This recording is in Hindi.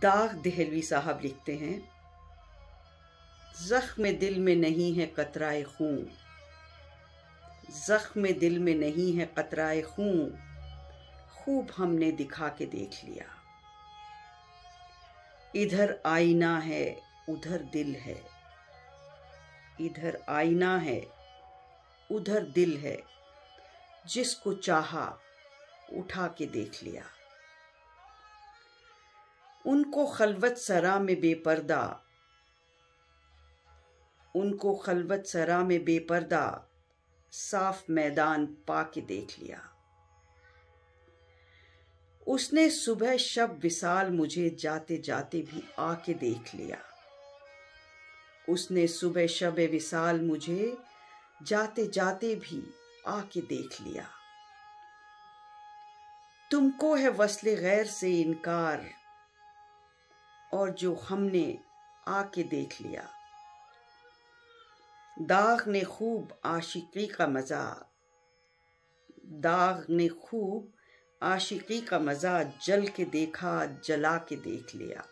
दाग दहलवी साहब लिखते हैं, जख्म दिल में नहीं है कतराए खून। जख्म दिल में नहीं है कतराए खून, खूब हमने दिखा के देख लिया। इधर आईना है, उधर दिल है। इधर आईना है, उधर दिल है। जिसको चाहा, उठा के देख लिया। उनको खलवत सरा में बेपर्दा। उनको खलवत सरा में बेपर्दा, साफ़ मैदान पाके देख लिया। उसने सुबह शब विसाल मुझे जाते जाते भी आके देख लिया। उसने सुबह शब विसाल मुझे जाते जाते भी आके देख लिया। तुमको है वसले गैर से इनकार और जो हमने आके देख लिया। दाग ने खूब आशिकी का मज़ा, दाग ने खूब आशिकी का मज़ा जल के देखा, जला के देख लिया।